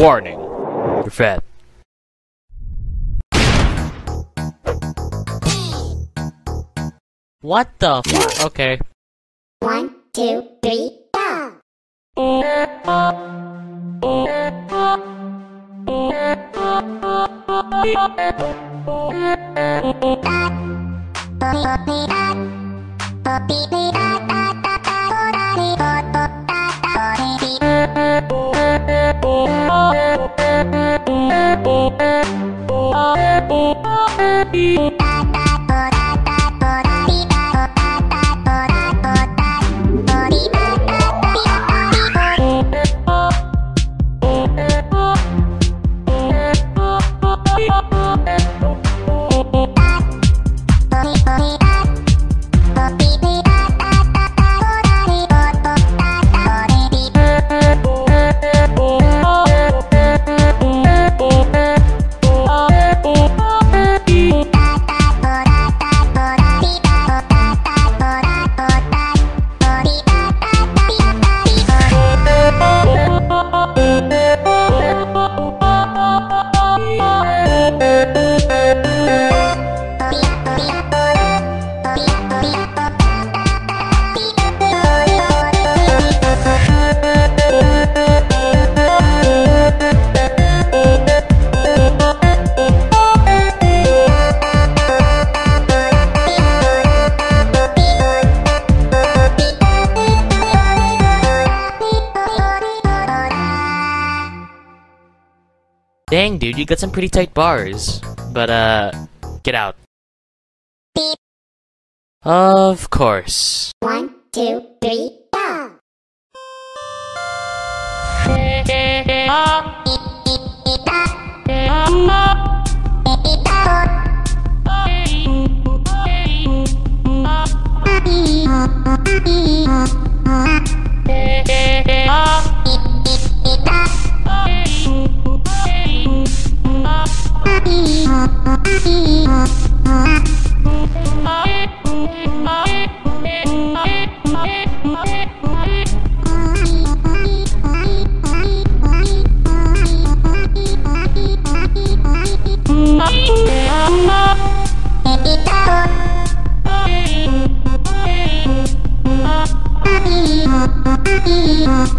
Warning. You're fat. What the fuck? Okay. One, two, three, go! Bye. Dang, dude, you got some pretty tight bars. But, uh, get out. Beep. Of course. One, two, three, go! Oh,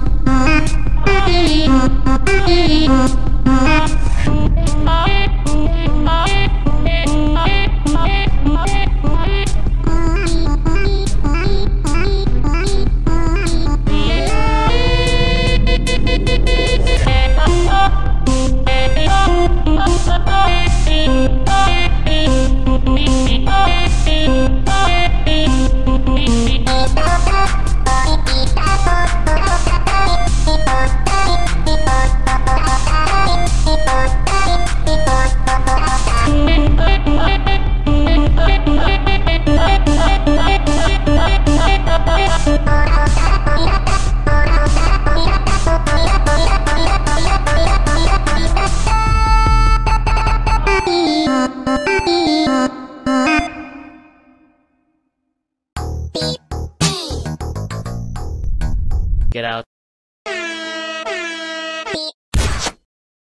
Get out.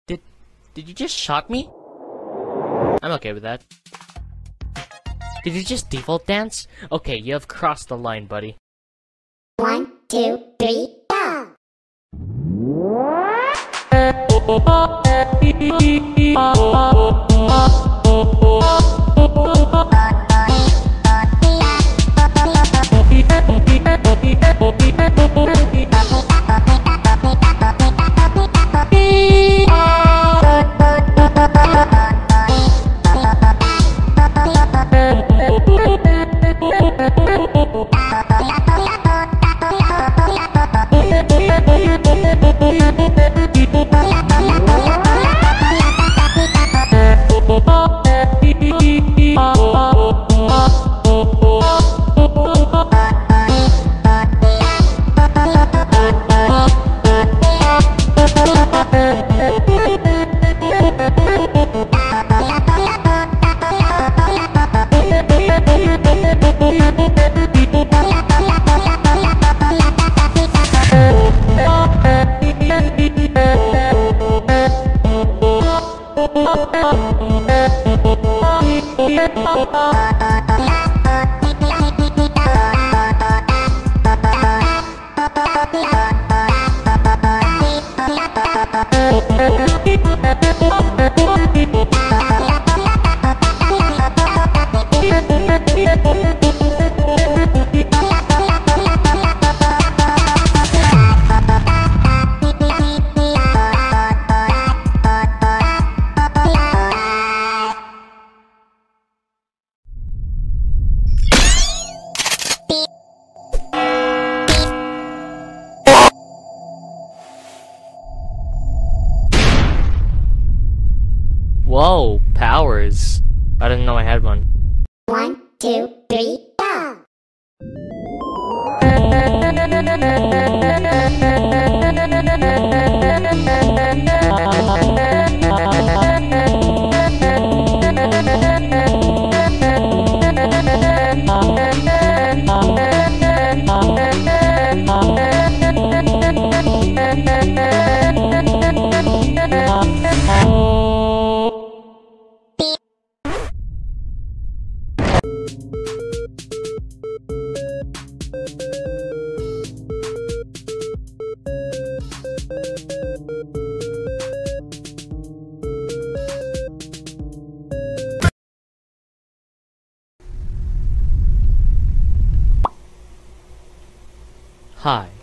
Did, did you just shock me? I'm okay with that. Did you just default dance? Okay, you have crossed the line, buddy. One, two, three, go! Bye. Whoa, powers. I didn't know I had one. One, two, three, go! Hi,